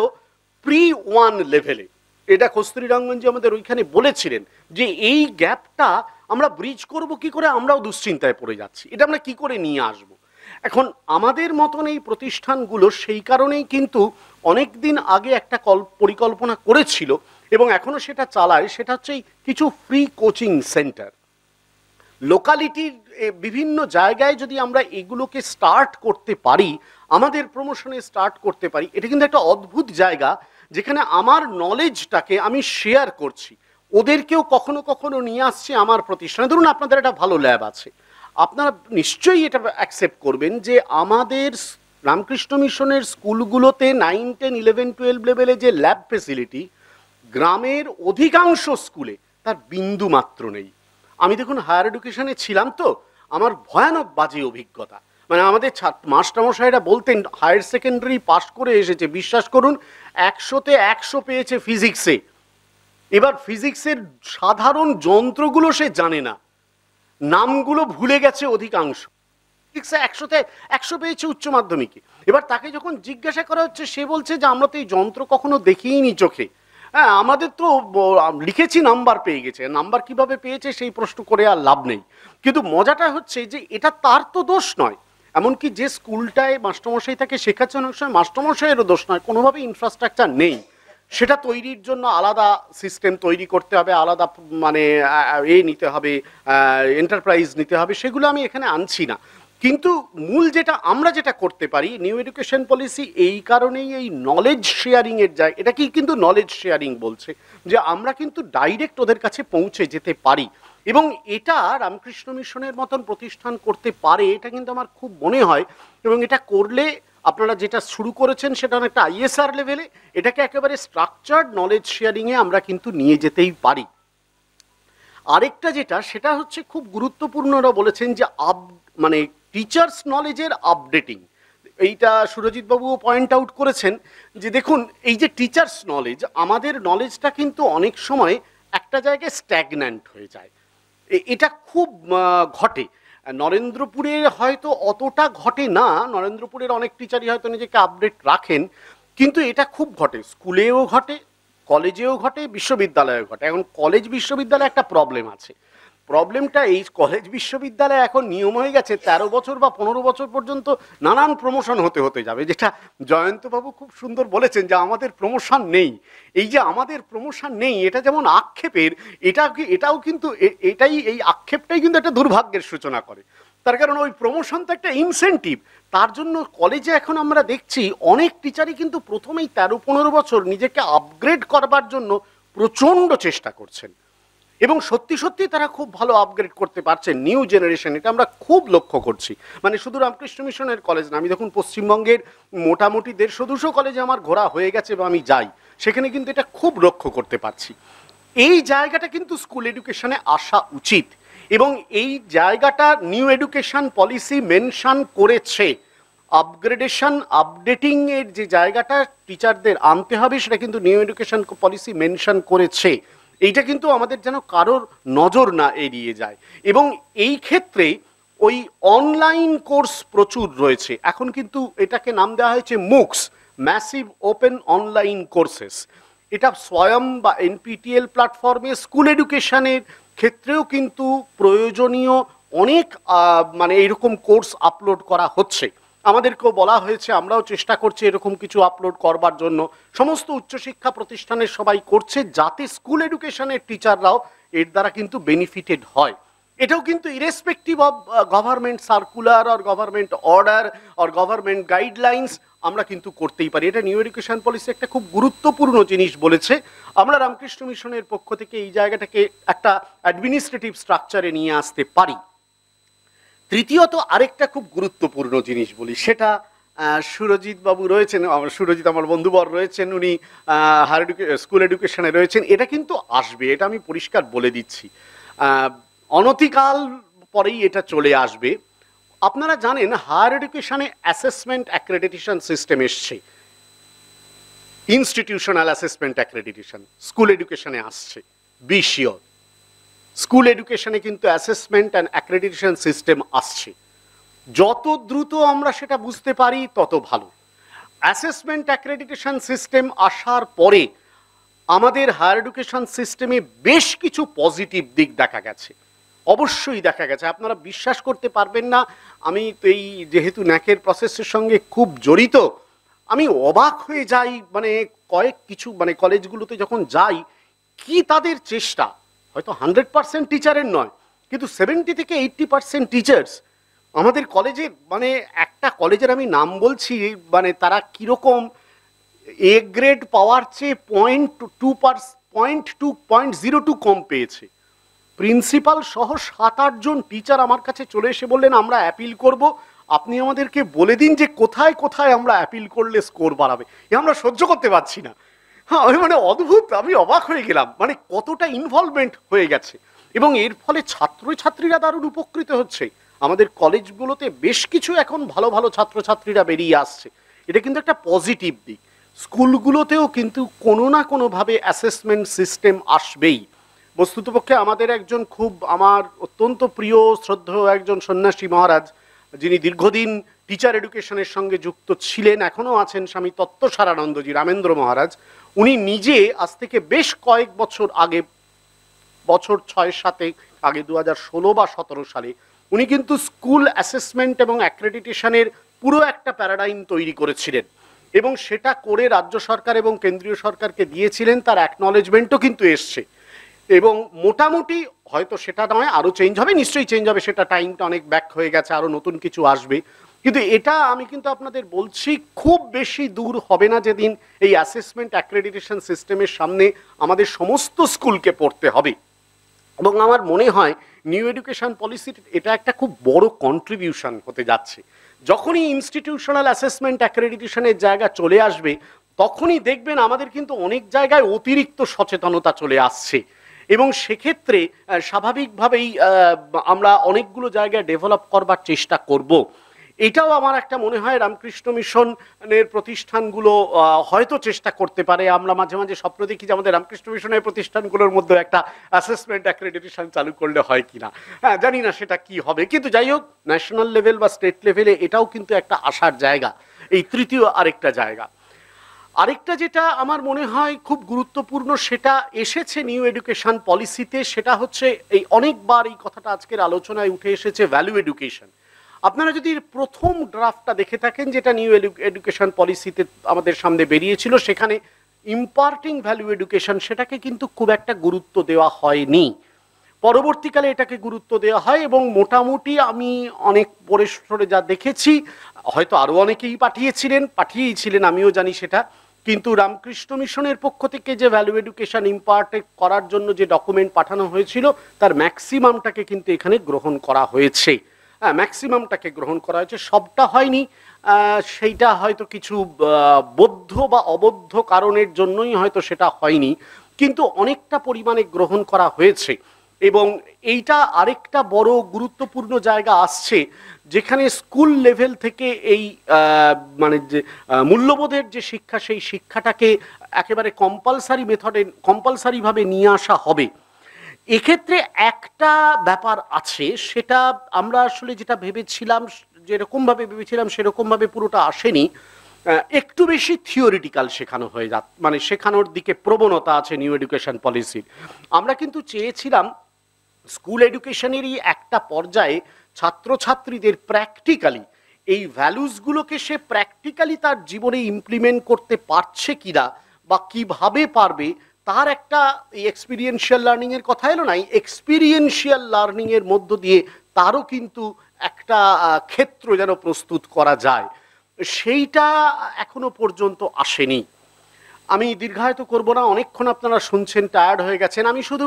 প্রি ওয়ান লেভেলে এটা কস্তুরী রঙ্গনজি আমাদের ওইখানে বলেছিলেন যে এই গ্যাপটা আমরা ব্রিজ করব কি করে? আমরাও দুশ্চিন্তায় পড়ে যাচ্ছি। এটা আমরা কি করে নিয়ে আসব? এখন আমাদের মতন এই প্রতিষ্ঠানগুলো সেই কারণেই কিন্তু অনেক দিন আগে একটা কল পরিকল্পনা করেছিল এবং এখনও সেটা চালায়। সেটা হচ্ছে কিছু ফ্রি কোচিং সেন্টার লোকালিটির বিভিন্ন জায়গায় যদি আমরা এগুলোকে স্টার্ট করতে পারি, আমাদের প্রমোশনে স্টার্ট করতে পারি, এটা কিন্তু একটা অদ্ভুত জায়গা। যেখানে আমার নলেজটাকে আমি শেয়ার করছি, ওদেরকেও কখনো কখনো নিয়ে আসছি আমার প্রতিষ্ঠানে। ধরুন আপনাদের একটা ভালো ল্যাব আছে। আপনারা নিশ্চয়ই এটা অ্যাকসেপ্ট করবেন যে আমাদের রামকৃষ্ণ মিশনের স্কুলগুলোতে নাইন টেন ইলেভেন টুয়েলভ লেভেলে যে ল্যাব ফেসিলিটি গ্রামের অধিকাংশ স্কুলে তার বিন্দু মাত্র নেই। আমি দেখুন হায়ার এডুকেশনে ছিলাম তো, আমার ভয়ানক বাজে অভিজ্ঞতা। মানে আমাদের মাস্টারমশাইরা বলতেন হায়ার সেকেন্ডারি পাশ করে এসেছে। বিশ্বাস করুন, একশোতে একশো পেয়েছে ফিজিক্সে এবার ফিজিক্সের সাধারণ যন্ত্রগুলো সে জানে না। নামগুলো ভুলে গেছে অধিকাংশ। ফিজিক্সে একশোতে একশো পেয়েছে উচ্চ মাধ্যমিকে। এবার তাকে যখন জিজ্ঞাসা করা হচ্ছে, সে বলছে যে, আমরা তো এই যন্ত্র কখনো দেখিইনি চোখে। হ্যাঁ আমাদের তো লিখেছি নাম্বার পেয়ে গেছে। নাম্বার কীভাবে পেয়েছে সেই প্রশ্ন করে আর লাভ নেই। কিন্তু মজাটা হচ্ছে যে, এটা তার তো দোষ নয়। এমনকি যে স্কুলটায় মাস্টারমশাই তাকে শেখাচ্ছে অনেক সময় মাস্টারমশাইয়েরও দোষ নয়। কোনোভাবে ইনফ্রাস্ট্রাকচার নেই। সেটা তৈরির জন্য আলাদা সিস্টেম তৈরি করতে হবে, আলাদা মানে এ নিতে হবে এন্টারপ্রাইজ নিতে হবে, সেগুলো আমি এখানে আনছি না। কিন্তু মূল যেটা, আমরা যেটা করতে পারি নিউ এডুকেশন পলিসি এই কারণেই এই নলেজ শেয়ারিংয়ের যায়। এটাকেই কিন্তু নলেজ শেয়ারিং বলছে। যে আমরা কিন্তু ডাইরেক্ট ওদের কাছে পৌঁছে যেতে পারি। এবং এটা রামকৃষ্ণ মিশনের মতন প্রতিষ্ঠান করতে পারে, এটা কিন্তু আমার খুব মনে হয়। এবং এটা করলে আপনারা যেটা শুরু করেছেন সেটা অনেকটা আইএসআর লেভেলে এটাকে একেবারে স্ট্রাকচার্ড নলেজ শেয়ারিংয়ে আমরা কিন্তু নিয়ে যেতেই পারি। আরেকটা যেটা, সেটা হচ্ছে খুব গুরুত্বপূর্ণরা বলেছেন যে আপ মানে টিচার্স নলেজের আপডেটিং এইটা সুরজিৎ বাবুও পয়েন্ট আউট করেছেন যে দেখুন, এই যে টিচার্স নলেজ আমাদের নলেজটা কিন্তু অনেক সময় একটা জায়গায় স্ট্যাগন্যান্ট হয়ে যায়। এটা খুব ঘটে। নরেন্দ্রপুরে হয়তো অতটা ঘটে না, নরেন্দ্রপুরের অনেক টিচারই হয়তো নিজেকে আপডেট রাখেন, কিন্তু এটা খুব ঘটে। স্কুলেও ঘটে, কলেজেও ঘটে, বিশ্ববিদ্যালয়েও ঘটে। এখন কলেজ বিশ্ববিদ্যালয়ে একটা প্রবলেম আছে। প্রবলেমটা এই কলেজ বিশ্ববিদ্যালয়ে এখন নিয়ম হয়ে গেছে, তেরো বছর বা পনেরো বছর পর্যন্ত নানান প্রমোশন হতে হতে যাবে, যেটা জয়ন্তবাবু খুব সুন্দর বলেছেন যে আমাদের প্রমোশন নেই। এই যে আমাদের প্রমোশন নেই, এটা যেমন আক্ষেপের এটা এটাও কিন্তু এটাই, এই আক্ষেপটাই কিন্তু একটা দুর্ভাগ্যের সূচনা করে। তার কারণ ওই প্রমোশন তো একটা ইনসেন্টিভ তার জন্য কলেজে এখন আমরা দেখছি অনেক টিচারই কিন্তু প্রথমেই তেরো পনেরো বছর নিজেকে আপগ্রেড করবার জন্য প্রচণ্ড চেষ্টা করছেন। এবং সত্যি সত্যি তারা খুব ভালো আপগ্রেড করতে পারছে নিউ জেনারেশন এটা আমরা খুব লক্ষ্য করছি। মানে শুধু রামকৃষ্ণ মিশনের কলেজ না, আমি দেখুন পশ্চিমবঙ্গের মোটামুটি দেড়শো দুশো কলেজে আমার ঘোরা হয়ে গেছে বা আমি যাই, সেখানে কিন্তু এটা খুব লক্ষ্য করতে পারছি। এই জায়গাটা কিন্তু স্কুল এডুকেশনে আসা উচিত এবং এই জায়গাটা নিউ এডুকেশন পলিসি মেনশন করেছে। আপগ্রেডেশন আপডেটিংয়ের যে জায়গাটা টিচারদের আনতে হবে, সেটা কিন্তু নিউ এডুকেশন পলিসি মেনশন করেছে। এইটা কিন্তু আমাদের যেন কারোর নজর না এড়িয়ে যায়। এবং এই ক্ষেত্রে ওই অনলাইন কোর্স প্রচুর রয়েছে। এখন কিন্তু এটাকে নাম দেওয়া হয়েছে MOOCs massive open online courses এটা স্বয়ং বা এনপিটিএল প্ল্যাটফর্মে স্কুল এডুকেশনের ক্ষেত্রেও কিন্তু প্রয়োজনীয় অনেক মানে এরকম কোর্স আপলোড করা হচ্ছে। আমাদেরকেও বলা হয়েছে, আমরাও চেষ্টা করছি এরকম কিছু আপলোড করবার জন্য। সমস্ত উচ্চশিক্ষা প্রতিষ্ঠানের সবাই করছে যাতে স্কুল এডুকেশনের টিচাররাও এর দ্বারা কিন্তু বেনিফিটেড হয়। এটাও কিন্তু irrespective of government circular or government order or government guidelines আমরা কিন্তু করতেই পারি। এটা নিউ এডুকেশন পলিসি একটা খুব গুরুত্বপূর্ণ জিনিস বলেছে। আমরা রামকৃষ্ণ মিশনের পক্ষ থেকে এই জায়গাটাকে একটা অ্যাডমিনিস্ট্রেটিভ স্ট্রাকচারে নিয়ে আসতে পারি। তৃতীয়ত আরেকটা খুব গুরুত্বপূর্ণ জিনিস বলি, সেটা সুরজিৎ বাবু রয়েছেন, আমার সুরজিৎ আমার বন্ধুবর রয়েছেন, উনি হায়ার স্কুল এডুকেশনে রয়েছেন, এটা কিন্তু আসবে, এটা আমি পরিষ্কার বলে দিচ্ছি। অনতিকাল পরেই এটা চলে আসবে। আপনারা জানেন, হায়ার এডুকেশনে অ্যাসেসমেন্ট অ্যাক্রেডিটেশন সিস্টেম এসছে। ইনস্টিটিউশনাল অ্যাসেসমেন্ট অ্যাক্রেডিটেশন, স্কুল এডুকেশনে আসছে, বি শিওর। স্কুল এডুকেশনে কিন্তু অ্যাসেসমেন্ট অ্যান্ড অ্যাক্রেডিটেশন সিস্টেম আসছে। যত দ্রুত আমরা সেটা বুঝতে পারি, তত ভালো। অ্যাসেসমেন্ট অ্যাক্রেডিটেশন সিস্টেম আসার পরে আমাদের হায়ার এডুকেশন সিস্টেমে বেশ কিছু পজিটিভ দিক দেখা গেছে। অবশ্যই দেখা গেছে। আপনারা বিশ্বাস করতে পারবেন না, আমি তো এই যেহেতু ন্যাকের প্রসেসের সঙ্গে খুব জড়িত, আমি অবাক হয়ে যাই মানে কয়েক কিছু মানে কলেজগুলোতে যখন যাই, কি তাদের চেষ্টা? হয়তো হান্ড্রেড পার্সেন্ট টিচারের নয়, কিন্তু সেভেন্টি থেকে এইট্টি পার্সেন্ট টিচার্স আমাদের কলেজে মানে একটা কলেজের আমি নাম বলছি মানে তারা কীরকম এ গ্রেড পাওয়ার চেয়ে point two per point two point zero two কম পেয়েছে। প্রিন্সিপাল সহ সাত আটজন টিচার আমার কাছে চলে এসে বললেন, আমরা অ্যাপিল করব। আপনি আমাদেরকে বলে দিন যে কোথায় কোথায় আমরা অ্যাপিল করলে স্কোর বাড়াবে। এ আমরা সহ্য করতে পারছি না। হ্যাঁ আমি মানে অদ্ভুত, আমি অবাক হয়ে গেলাম। মানে কতটা ইনভলভমেন্ট হয়ে গেছে। এবং এর ফলে ছাত্রছাত্রীরা দারুণ উপকৃত হচ্ছে। আমাদের কলেজগুলোতে বেশ কিছু এখন ভালো ভালো ছাত্রছাত্রীরা বেরিয়ে আসছে। এটা কিন্তু একটা পজিটিভ দিক। স্কুলগুলোতেও কিন্তু কোনো না কোনোভাবে অ্যাসেসমেন্ট সিস্টেম আসবেই। বস্তুতপক্ষে আমাদের একজন খুব আমার অত্যন্ত প্রিয়, শ্রদ্ধেয় একজন সন্ন্যাসী মহারাজ, যিনি দীর্ঘদিন টিচার এডুকেশনের সঙ্গে যুক্ত ছিলেন, এখনও আছেন স্বামী তত্ত্ব সারানন্দজি রামেন্দ্র মহারাজ। উনি নিজে আজ থেকে বেশ কয়েক বছর আগে, বছর ছয় সাতে, আগে দু হাজার ষোলো বা সতেরো সালে, উনি কিন্তু স্কুল অ্যাসেসমেন্ট এবং অ্যাক্রেডিটেশনের পুরো একটা প্যারাডাইম তৈরি করেছিলেন। এবং সেটা করে রাজ্য সরকার এবং কেন্দ্রীয় সরকারকে দিয়েছিলেন, তার অ্যাকনলেজমেন্টও কিন্তু এসছে। এবং মোটামুটি হয়তো সেটা নয়, আরও চেঞ্জ হবে, নিশ্চয়ই চেঞ্জ হবে, সেটা টাইমটা অনেক ব্যাক হয়ে গেছে, আরও নতুন কিছু আসবে। কিন্তু এটা আমি কিন্তু আপনাদের বলছি, খুব বেশি দূর হবে না যেদিন এই অ্যাসেসমেন্ট অ্যাক্রেডিটেশন সিস্টেমের সামনে আমাদের সমস্ত স্কুলকে পড়তে হবে। এবং আমার মনে হয় নিউ এডুকেশন পলিসির এটা একটা খুব বড় কন্ট্রিবিউশন হতে যাচ্ছে। যখনই ইনস্টিটিউশনাল অ্যাসেসমেন্ট অ্যাক্রেডিটেশনের জায়গা চলে আসবে, তখনই দেখবেন আমাদের কিন্তু অনেক জায়গায় অতিরিক্ত সচেতনতা চলে আসছে। এবং সেক্ষেত্রে স্বাভাবিকভাবেই আমরা অনেকগুলো জায়গায় ডেভেলপ করবার চেষ্টা করব। এটাও আমার একটা মনে হয় রামকৃষ্ণ মিশনের প্রতিষ্ঠানগুলো হয়তো চেষ্টা করতে পারে। আমরা মাঝে মাঝে স্বপ্ন দেখি যে আমাদের রামকৃষ্ণ মিশনের প্রতিষ্ঠানগুলোর মধ্যে একটা অ্যাসেসমেন্ট অ্যাক্রেডিটেশন চালু করলে হয় কিনা। হ্যাঁ জানি না সেটা কি হবে। কিন্তু যাই হোক ন্যাশনাল লেভেল বা স্টেট লেভেলে এটাও কিন্তু একটা আসার জায়গা, এই তৃতীয় আরেকটা জায়গা। আরেকটা যেটা আমার মনে হয় খুব গুরুত্বপূর্ণ, সেটা এসেছে নিউ এডুকেশন পলিসিতে সেটা হচ্ছে এই অনেকবার এই কথাটা আজকের আলোচনায় উঠে এসেছে ভ্যালু এডুকেশন আপনারা যদি প্রথম ড্রাফটটা দেখে থাকেন, যেটা নিউ এডুকেশন পলিসিতে আমাদের সামনে বেরিয়েছিল, সেখানে ইম্পার্টিং ভ্যালু এডুকেশন সেটাকে কিন্তু খুব একটা গুরুত্ব দেওয়া হয়নি। পরবর্তীকালে এটাকে গুরুত্ব দেওয়া হয় এবং মোটামুটি আমি অনেক পরিসরে যা দেখেছি, হয়তো আরও অনেকেই পাঠিয়েছিলেন পাঠিয়েছিলেন আমিও জানি সেটা। কিন্তু রামকৃষ্ণ মিশনের পক্ষ থেকে যে ভ্যালু এডুকেশন ইম্পার্ট করার জন্য যে ডকুমেন্ট পাঠানো হয়েছিল, তার ম্যাক্সিমামটাকে কিন্তু এখানে গ্রহণ করা হয়েছে। হ্যাঁ ম্যাক্সিমামটাকে গ্রহণ করা হয়েছে। সবটা হয়নি। সেইটা হয়তো কিছু বদ্ধ বা অবদ্ধ কারণের জন্যই হয়তো সেটা হয়নি। কিন্তু অনেকটা পরিমাণে গ্রহণ করা হয়েছে। এবং এইটা আরেকটা বড় গুরুত্বপূর্ণ জায়গা আসছে, যেখানে স্কুল লেভেল থেকে এই মানে যে মূল্যবোধের যে শিক্ষা, সেই শিক্ষাটাকে একেবারে কম্পালসারি মেথডে কম্পালসারিভাবে নিয়ে আসা হবে। এক্ষেত্রে একটা ব্যাপার আছে, সেটা আমরা আসলে যেটা ভেবেছিলাম যেরকমভাবে ভেবেছিলাম সেরকমভাবে পুরোটা আসেনি। একটু বেশি থিওরিটিক্যাল শেখানো হয়ে যা মানে শেখানোর দিকে প্রবণতা আছে নিউ এডুকেশন পলিসির আমরা কিন্তু চেয়েছিলাম স্কুল এডুকেশনেরই একটা পর্যায়ে ছাত্রছাত্রীদের প্র্যাকটিক্যালি এই ভ্যালুসগুলোকে সে প্র্যাকটিক্যালি তার জীবনে ইমপ্লিমেন্ট করতে পারছে কিনা বা কীভাবে পারবে তার একটা এক্সপিরিয়েন্সিয়াল লার্নিংয়ের কথা এলো না, এই এক্সপিরিয়েন্সিয়াল লার্নিংয়ের মধ্য দিয়ে তারও কিন্তু একটা ক্ষেত্র যেন প্রস্তুত করা যায়। সেইটা এখনও পর্যন্ত আসেনি। আমি দীর্ঘায়িত করব না, অনেকক্ষণ আপনারা শুনছেন টায়ার্ড হয়ে গেছেন। আমি শুধু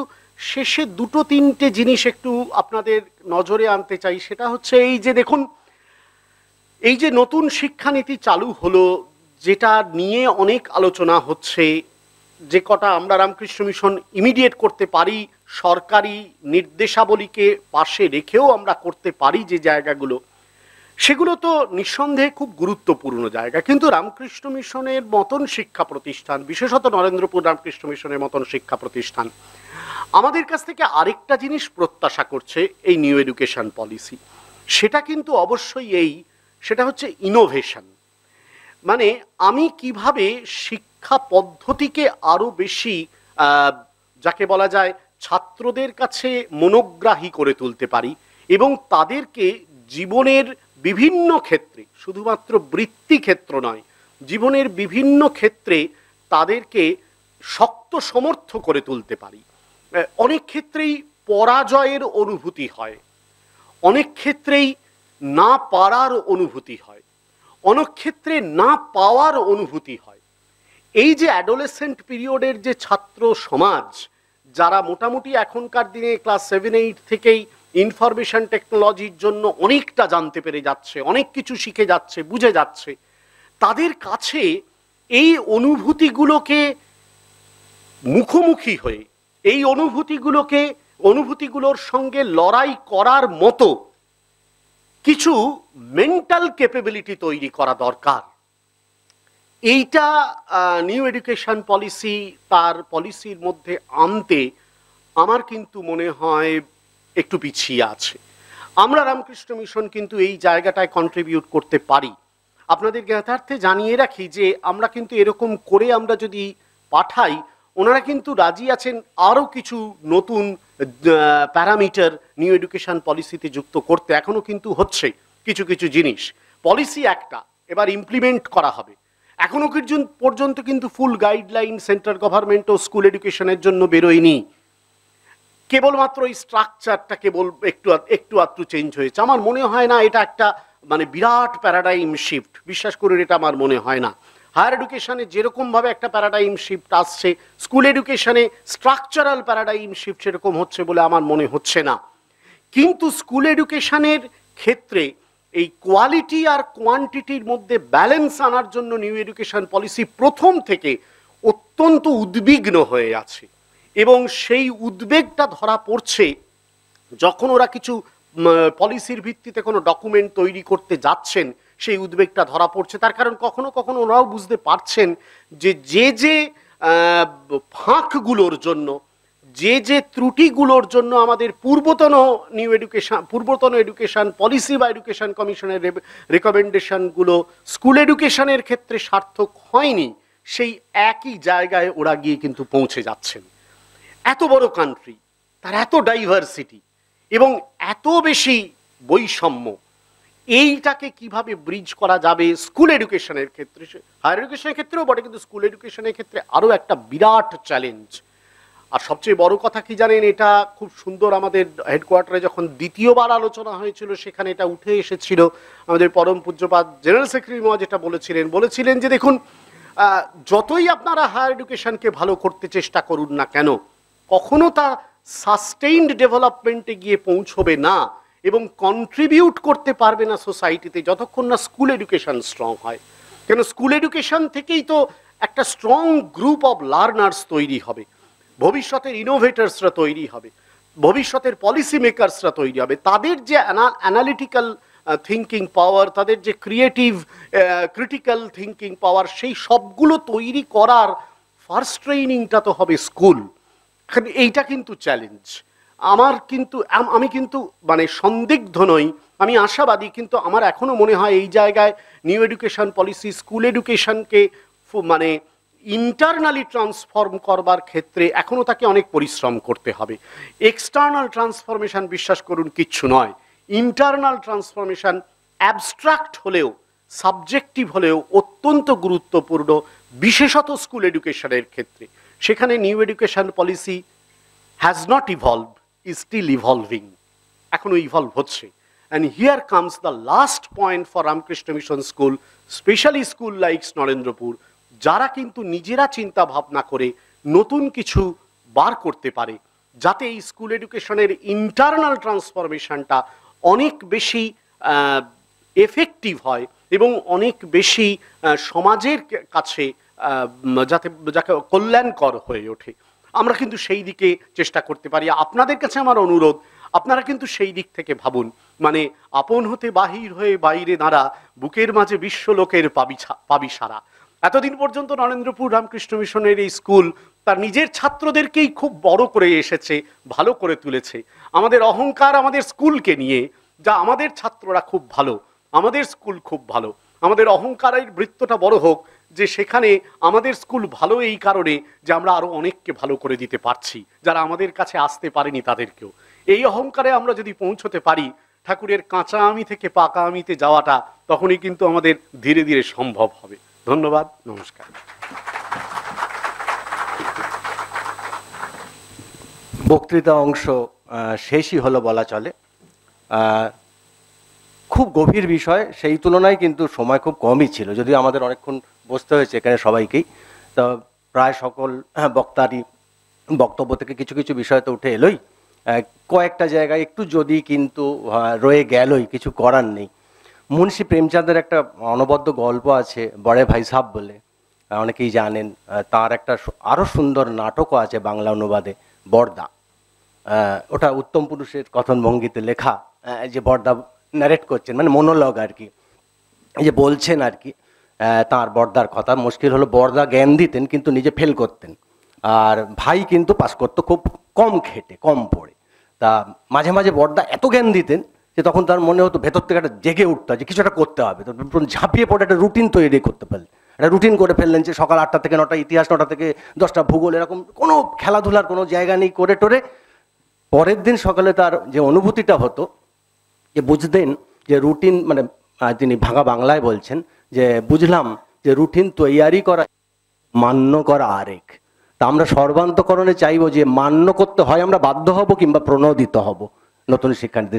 শেষে দুটো তিনটে জিনিস একটু আপনাদের নজরে আনতে চাই। সেটা হচ্ছে এই যে দেখুন, এই যে নতুন শিক্ষানীতি চালু হলো, যেটা নিয়ে অনেক আলোচনা হচ্ছে যে কটা আমরা রামকৃষ্ণ মিশন ইমিডিয়েট করতে পারি, সরকারি নির্দেশাবলীকে পাশে রেখেও আমরা করতে পারি যে জায়গাগুলো, সেগুলো তো নিঃসন্দেহে খুব গুরুত্বপূর্ণ জায়গা। কিন্তু রামকৃষ্ণ মিশনের মতন শিক্ষা প্রতিষ্ঠান, বিশেষত নরেন্দ্রপুর রামকৃষ্ণ মিশনের মতন শিক্ষা প্রতিষ্ঠান, আমাদের কাছ থেকে আরেকটা জিনিস প্রত্যাশা করছে এই নিউ এডুকেশন পলিসি সেটা কিন্তু অবশ্যই এই, সেটা হচ্ছে ইনোভেশন মানে আমি কীভাবে শিক্ষা পদ্ধতিকে আরও বেশি যাকে বলা যায় ছাত্রদের কাছে মনোগ্রাহী করে তুলতে পারি এবং তাদেরকে জীবনের বিভিন্ন ক্ষেত্রে, শুধুমাত্র বৃত্তি ক্ষেত্র নয়, জীবনের বিভিন্ন ক্ষেত্রে তাদেরকে শক্ত সমর্থ করে তুলতে পারি। অনেক ক্ষেত্রেই পরাজয়ের অনুভূতি হয়, অনেক ক্ষেত্রেই না পারার অনুভূতি হয়, অনেক ক্ষেত্রে না পাওয়ার অনুভূতি হয়। এই যে অ্যাডোলেসেন্ট পিরিয়ডের যে ছাত্র সমাজ, যারা মোটামুটি এখনকার দিনে ক্লাস সেভেন এইট থেকেই ইনফরমেশন টেকনোলজির জন্য অনেকটা জানতে পেরে যাচ্ছে, অনেক কিছু শিখে যাচ্ছে, বুঝে যাচ্ছে, তাদের কাছে এই অনুভূতিগুলোকে মুখোমুখি হয়ে, এই অনুভূতিগুলোকে, অনুভূতিগুলোর সঙ্গে লড়াই করার মতো কিছু মেন্টাল ক্যাপেবিলিটি তৈরি করা দরকার। এইটা নিউ এডুকেশন পলিসি তার পলিসির মধ্যে আনতে আমার কিন্তু মনে হয় একটু পিছিয়ে আছে। আমরা রামকৃষ্ণ মিশন কিন্তু এই জায়গাটায় কন্ট্রিবিউট করতে পারি। আপনাদের জ্ঞাতার্থে জানিয়ে রাখি যে আমরা কিন্তু এরকম করে আমরা যদি পাঠাই, ওনারা কিন্তু রাজি আছেন আরও কিছু নতুন প্যারামিটার নিউ এডুকেশন পলিসিতে যুক্ত করতে। এখনও কিন্তু হচ্ছে কিছু কিছু জিনিস। পলিসি একটা, এবার ইমপ্লিমেন্ট করা হবে। এখনও কিছু পর্যন্ত কিন্তু ফুল গাইডলাইন সেন্ট্রাল গভর্নমেন্ট ও স্কুল এডুকেশনের জন্য বেরোয়নি। কেবলমাত্র এই স্ট্রাকচারটা কেবল একটু একটু আধটু চেঞ্জ হয়েছে। আমার মনে হয় না এটা একটা মানে বিরাট প্যারাডাইম শিফট বিশ্বাস করুন, এটা আমার মনে হয় না। হায়ার এডুকেশনে যেরকমভাবে একটা প্যারাডাইম শিফট আসছে স্কুল এডুকেশনে স্ট্রাকচারাল প্যারাডাইম শিফট সেরকম হচ্ছে বলে আমার মনে হচ্ছে না। কিন্তু স্কুল এডুকেশনের ক্ষেত্রে এই কোয়ালিটি আর কোয়ান্টিটির মধ্যে ব্যালেন্স আনার জন্য নিউ এডুকেশন পলিসি প্রথম থেকে অত্যন্ত উদ্বিগ্ন হয়ে আছে। এবং সেই উদ্বেগটা ধরা পড়ছে যখন ওরা কিছু পলিসির ভিত্তিতে কোনো ডকুমেন্ট তৈরি করতে যাচ্ছেন, সেই উদ্বেগটা ধরা পড়ছে। তার কারণ কখনো কখনো ওরাও বুঝতে পারছেন যে যে যে ফাঁকগুলোর জন্য যে যে ত্রুটিগুলোর জন্য আমাদের পূর্বতন নিউ এডুকেশন পূর্বতন এডুকেশন পলিসি বা এডুকেশন কমিশনের রেকমেন্ডেশনগুলো স্কুল এডুকেশনের ক্ষেত্রে সার্থক হয়নি, সেই একই জায়গায় ওরা গিয়ে কিন্তু পৌঁছে যাচ্ছেন। এত বড় কান্ট্রি তার এত ডাইভার্সিটি এবং এত বেশি বৈষম্য, এইটাকে কীভাবে ব্রিজ করা যাবে স্কুল এডুকেশনের ক্ষেত্রে? হায়ার এডুকেশনের ক্ষেত্রেও বটে, কিন্তু স্কুল এডুকেশনের ক্ষেত্রে আরও একটা বিরাট চ্যালেঞ্জ আর সবচেয়ে বড় কথা কি জানেন, এটা খুব সুন্দর আমাদের হেডকোয়ার্টারে যখন দ্বিতীয়বার আলোচনা হয়েছিল, সেখানে এটা উঠে এসেছিল। আমাদের পরম পূজ্যপাত জেনারেল সেক্রেটারি মহাজ যেটা বলেছিলেন। বলেছিলেন যে, দেখুন যতই আপনারা হায়ার এডুকেশনকে ভালো করতে চেষ্টা করুন না কেন, কখনো তা সাস্টেইনড ডেভেলপমেন্টে গিয়ে পৌঁছবে না এবং কন্ট্রিবিউট করতে পারবে না সোসাইটিতে যতক্ষণ না স্কুল এডুকেশন স্ট্রং হয়। কেন স্কুল এডুকেশন থেকেই তো একটা স্ট্রং গ্রুপ অফ লার্নার্স তৈরি হবে। ভবিষ্যতের ইনোভেটার্সরা তৈরি হবে, ভবিষ্যতের পলিসি মেকার্সরা তৈরি হবে। তাদের যে অ্যানালিটিক্যাল থিঙ্কিং পাওয়ার তাদের যে ক্রিয়েটিভ ক্রিটিক্যাল থিঙ্কিং পাওয়ার সেই সবগুলো তৈরি করার ফার্স্ট ট্রেনিংটা তো হবে স্কুল এইটা কিন্তু চ্যালেঞ্জ আমার কিন্তু, আমি কিন্তু মানে সন্দিগ্ধ নই। আমি আশাবাদী, কিন্তু আমার এখনও মনে হয় এই জায়গায় নিউ এডুকেশন পলিসি স্কুল এডুকেশনকে মানে ইন্টারনালি ট্রান্সফর্ম করবার ক্ষেত্রে এখনও তাকে অনেক পরিশ্রম করতে হবে। এক্সটার্নাল ট্রান্সফরমেশন বিশ্বাস করুন, কিচ্ছু নয়। ইন্টারনাল ট্রান্সফরমেশন অ্যাবস্ট্রাক্ট হলেও সাবজেক্টিভ হলেও অত্যন্ত গুরুত্বপূর্ণ বিশেষত স্কুল এডুকেশনের ক্ষেত্রে। সেখানে new education policy has not evolve is still evolving এখনও ইভলভ হচ্ছে। And here comes the last point for Ramakrishna Mission school specially school likes Narendrapur যারা কিন্তু নিজেরা চিন্তা ভাবনা করে নতুন কিছু বার করতে পারে, যাতে এই স্কুল এডুকেশনের ইন্টারনাল ট্রান্সফরমেশনটা অনেক বেশি এফেক্টিভ হয় এবং অনেক বেশি সমাজের কাছে যাতে, যাকে কল্যাণকর হয়ে ওঠে। আমরা কিন্তু সেই দিকে চেষ্টা করতে পারি। আপনাদের কাছে আমার অনুরোধ, আপনারা কিন্তু সেই দিক থেকে ভাবুন। মানে আপন হতে বাহির হয়ে বাইরে দাঁড়া বুকের মাঝে বিশ্ব লোকের পাবি পাবি সারা এতদিন পর্যন্ত নরেন্দ্রপুর রামকৃষ্ণ মিশনের এই স্কুল তার নিজের ছাত্রদেরকেই খুব বড় করে এসেছে, ভালো করে তুলেছে। আমাদের অহংকার আমাদের স্কুলকে নিয়ে, যা আমাদের ছাত্ররা খুব ভালো, আমাদের স্কুল খুব ভালো। আমাদের অহংকারের বৃত্তটা বড় হোক যে সেখানে আমাদের স্কুল ভালো এই কারণে যে আমরা আরও অনেককে ভালো করে দিতে পারছি, যারা আমাদের কাছে আসতে পারেনি তাদেরকেও। এই অহংকারে আমরা যদি পৌঁছতে পারি, ঠাকুরের কাঁচা আমি থেকে পাকা আমিতে যাওয়াটা তখনই কিন্তু আমাদের ধীরে ধীরে সম্ভব হবে। ধন্যবাদ, নমস্কার। বক্তৃতা অংশ শেষই হলো বলা চলে। খুব গভীর বিষয়, সেই তুলনায় কিন্তু সময় খুব কমই ছিল, যদিও আমাদের অনেকক্ষণ বসতে হয়েছে এখানে সবাইকেই। তো প্রায় সকল বক্তারই বক্তব্য থেকে কিছু কিছু বিষয় তো উঠে এলোই। কয়েকটা জায়গায় একটু যদি কিন্তু রয়ে গেলই, কিছু করার নেই। মুন্সী প্রেমচাঁদের একটা অনবদ্য গল্প আছে, বড়ে ভাই সাহ বলে। অনেকেই জানেন তার একটা আরও সুন্দর নাটকও আছে বাংলা অনুবাদে, বর্দা। ওটা উত্তম পুরুষের কথন ভঙ্গিতে লেখা যে বর্দা ন্যারেট করছেন মানে মনোলগ আর কি। যে বলছেন আর কি তার বর্দার কথা। মুশকিল হলো বর্দা জ্ঞান দিতেন, কিন্তু নিজে ফেল করতেন। আর ভাই কিন্তু পাস করতো খুব কম খেটে, কম পড়ে। তা মাঝে মাঝে বর্দা এত জ্ঞান দিতেন যে তখন তার মনে হতো ভেতর থেকে একটা জেগে উঠতো যে কিছু একটা করতে হবে। তো ঝাঁপিয়ে পড়ে একটা রুটিন তৈরি করতে পারলেন। একটা রুটিন করে ফেললেন যে সকাল আটটা থেকে নটা, ইতিহাস নটা থেকে দশটা, ভূগোল এরকম কোনো খেলাধুলার কোনো জায়গা নেই করে টোরে। পরের দিন সকালে তার যে অনুভূতিটা হতো, যে বুঝতেন যে রুটিন মানে তিনি ভাঙা বাংলায় বলছেন যে বুঝলাম যে রুটিন তৈয়ারি করা, মান্য করা আরেক। তা আমরা সর্বান্তকরণে চাইব যে মান্য করতে হয়, আমরা বাধ্য হব কিংবা প্রণোদিত হব। নতুন শিক্ষানীতি